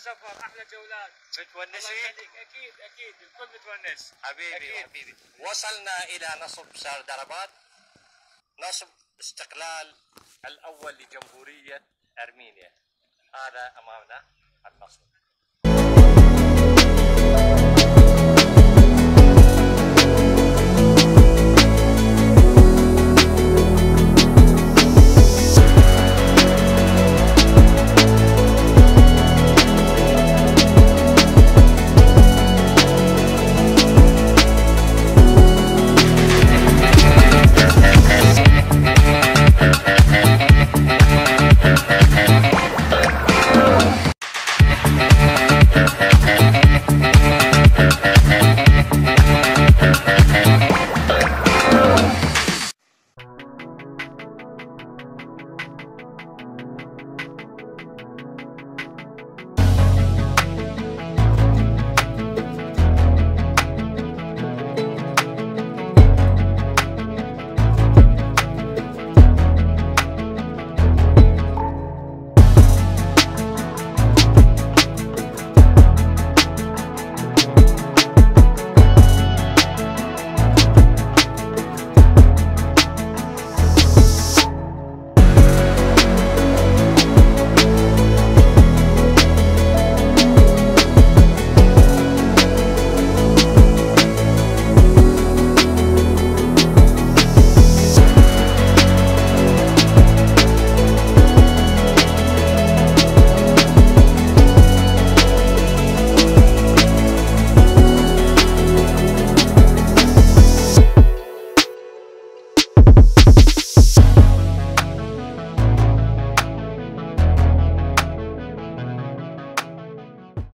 سفر أحلى جولات. الله أكيد أكيد. الكل متونس حبيبي أكيد. حبيبي. وصلنا إلى نصب سار دربات. نصب استقلال الأول لجمهورية أرمينيا. هذا أمامنا النصب.